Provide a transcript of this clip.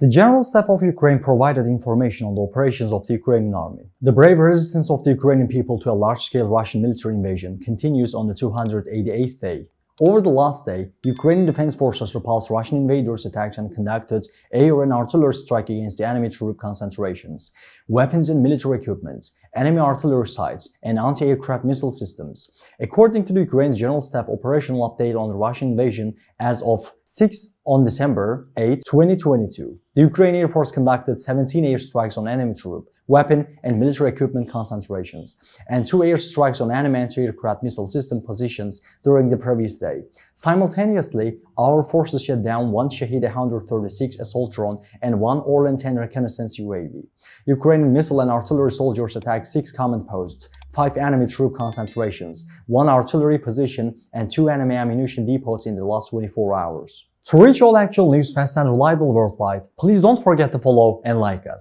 The General Staff of Ukraine provided information on the operations of the Ukrainian army. The brave resistance of the Ukrainian people to a large-scale Russian military invasion continues on the 288th day. Over the last day, Ukrainian defense forces repulsed Russian invaders' attacks and conducted air and artillery strike against the enemy troop concentrations, weapons and military equipment, enemy artillery sites, and anti-aircraft missile systems. According to the Ukraine's General Staff operational update on the Russian invasion as of 6 on December 8, 2022, the Ukrainian Air Force conducted 17 airstrikes on enemy troop, weapon and military equipment concentrations, and two airstrikes on enemy anti-aircraft missile system positions during the previous day. Simultaneously, our forces shot down one Shahed 136 assault drone and one Orlan 10 reconnaissance UAV. Ukrainian missile and artillery soldiers attacked six command posts, five enemy troop concentrations, one artillery position, and two enemy ammunition depots in the last 24 hours. To reach all actual news fast and reliable worldwide, please don't forget to follow and like us.